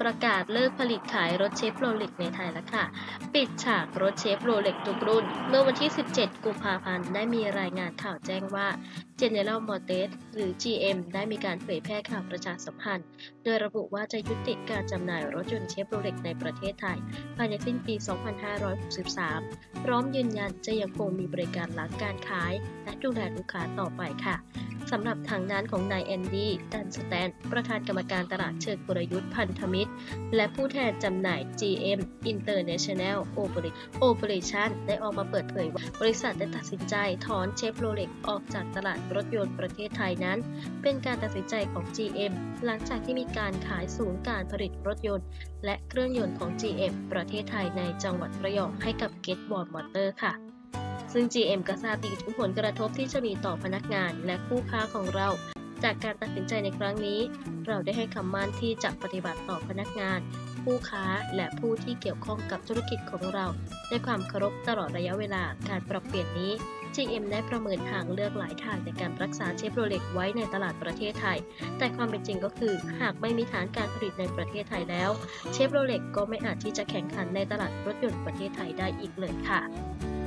ประกาศเลิกผลิตขายรถเชฟโรเล็กในไทยแล้วค่ะ ปิดฉากรถเชฟโรเล็กทุกรุ่น เมื่อวันที่ 17 กุมภาพันธ์ได้มีรายงานข่าวแจ้งว่า General Motors หรือ GM ได้มีการเผยแพร่ข่าวประชาสัมพันธ์ โดยระบุว่าจะยุติการจำหน่ายรถยนต์เชฟโรเล็กในประเทศไทย ภายในสิ้นปี 2563 พร้อมยืนยันจะยังคงมีบริการหลังการขาย และดูแลลูกค้าต่อไปค่ะ สำหรับทางด้านของนายแอนดี้ดันสแตน ประธานกรรมการตลาดเชิงกลยุทธ์พันธมิตร และผู้แทนจำหน่าย GM International Operation ได้ออกมาเปิดเผยว่า บริษัทได้ตัดสินใจถอนเชฟโรเล็กออกจากตลาดรถยนต์ประเทศไทยนั้น เป็นการตัดสินใจของ GM หลังจากที่มีการขายศูนย์การผลิตรถยนต์ และเครื่องยนต์ของ GM ประเทศไทยในจังหวัดระยองให้กับ g e t b o a r d Motor ค่ะ ซึ่ง GM ก็ทราบดีถึงผลกระทบที่จะมีต่อพนักงานและคู่ค้าของเรา จากการตัดสินใจในครั้งนี้ เราได้ให้คำมั่นที่จะปฏิบัติต่อพนักงาน ผู้ค้าและผู้ที่เกี่ยวข้องกับธุรกิจของเราด้วยความเคารพตลอดระยะเวลาการปรับเปลี่ยนนี้ GM ได้ประเมินทางเลือกหลายทางในการรักษาเชฟโรเล็กไว้ในตลาดประเทศไทย แต่ความเป็นจริงก็คือ หากไม่มีฐานการผลิตในประเทศไทยแล้ว เชฟโรเล็กก็ไม่อาจที่จะแข่งขันในตลาดรถยนต์ประเทศไทยได้อีกเลยค่ะ